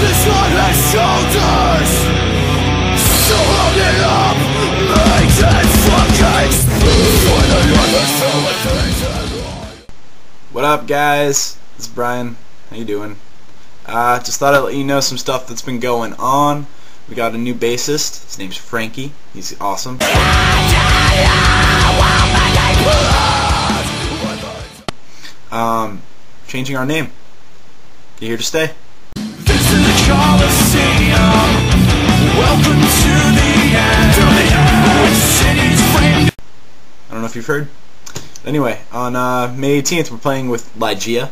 this on shoulders So hold it up Make it fucking What up, guys? Is Brian. How you doing? Uh, just thought I'd let you know some stuff that's been going on. We got a new bassist. His name's Frankie. He's awesome. Um, changing our name. You here to stay? I don't know if you've heard. Anyway, on uh, May 18th, we're playing with Ligeia.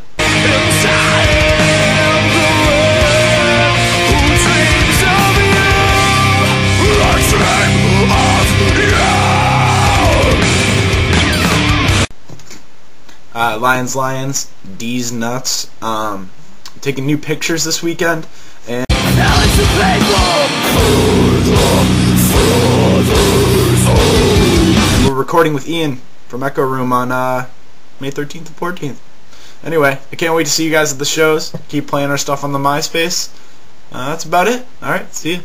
Uh, Lions Lions, Deez Nuts. Um, taking new pictures this weekend. And we're recording with Ian from Echo Room on uh, May 13th and 14th. Anyway, I can't wait to see you guys at the shows. Keep playing our stuff on the MySpace. Uh, that's about it. Alright, see you.